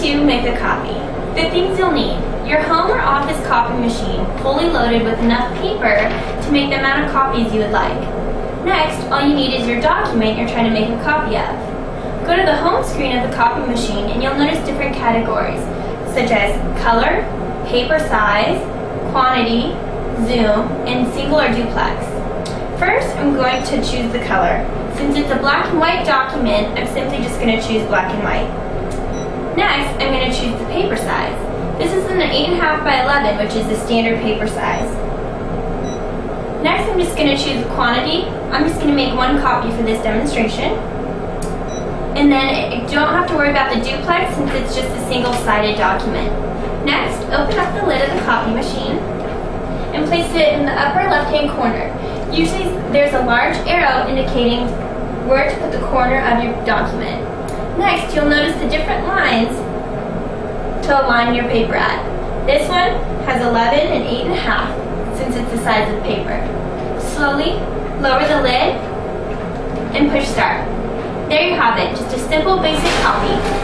to make a copy. The things you'll need. Your home or office copy machine, fully loaded with enough paper to make the amount of copies you would like. Next, all you need is your document you're trying to make a copy of. Go to the home screen of the copy machine and you'll notice different categories, such as color, paper size, quantity, zoom, and single or duplex. First, I'm going to choose the color. Since it's a black and white document, I'm simply just going to choose black and white. Next, I'm going to choose the paper size. This is an 8.5 by 11, which is the standard paper size. Next, I'm just going to choose the quantity. I'm just going to make one copy for this demonstration. And then don't have to worry about the duplex since it's just a single-sided document. Next, open up the lid of the copy machine and place it in the upper left-hand corner. Usually there's a large arrow indicating where to put the corner of your document. Next, you'll notice the different lines to align your paper at. This one has 11 and 8.5 since it's the size of paper. Slowly lower the lid and push start. There you have it, just a simple basic copy.